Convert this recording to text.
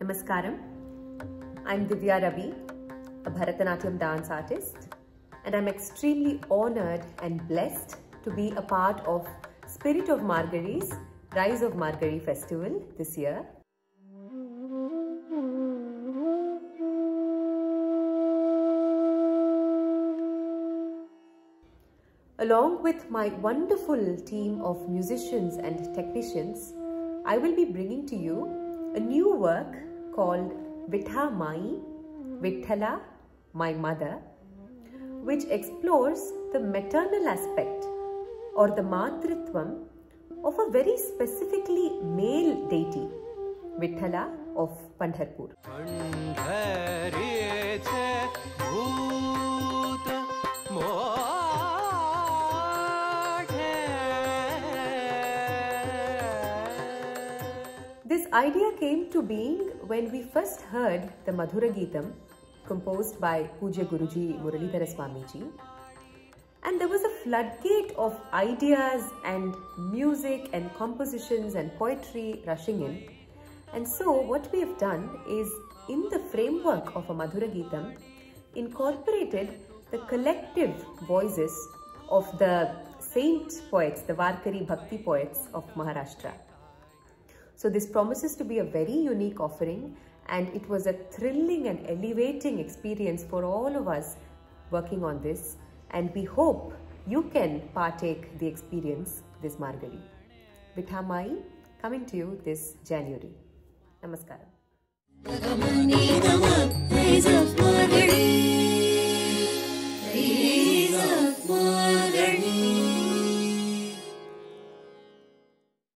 Namaskaram. I'm Divya Ravi, a Bharatanatyam dance artist, and I'm extremely honored and blessed to be a part of Spirit of Margazhi's Rise of Margary Festival this year. Along with my wonderful team of musicians and technicians, I will be bringing to you a new work called Vittha Mai, Vitthala, My Mother, which explores the maternal aspect or the matruthvam of a very specifically male deity, Vitthala of Pandharpur. This idea came to being when we first heard the Madhura composed by Puja Guruji Muralidhara Swamiji. And there was a floodgate of ideas and music and compositions and poetry rushing in. And so what we have done is in the framework of a Madhura Geetam, incorporated the collective voices of the saint poets, the Varkari Bhakti poets of Maharashtra. So this promises to be a very unique offering and it was a thrilling and elevating experience for all of us working on this and we hope you can partake the experience this Margazhi. Vithamai coming to you this January. Namaskaram.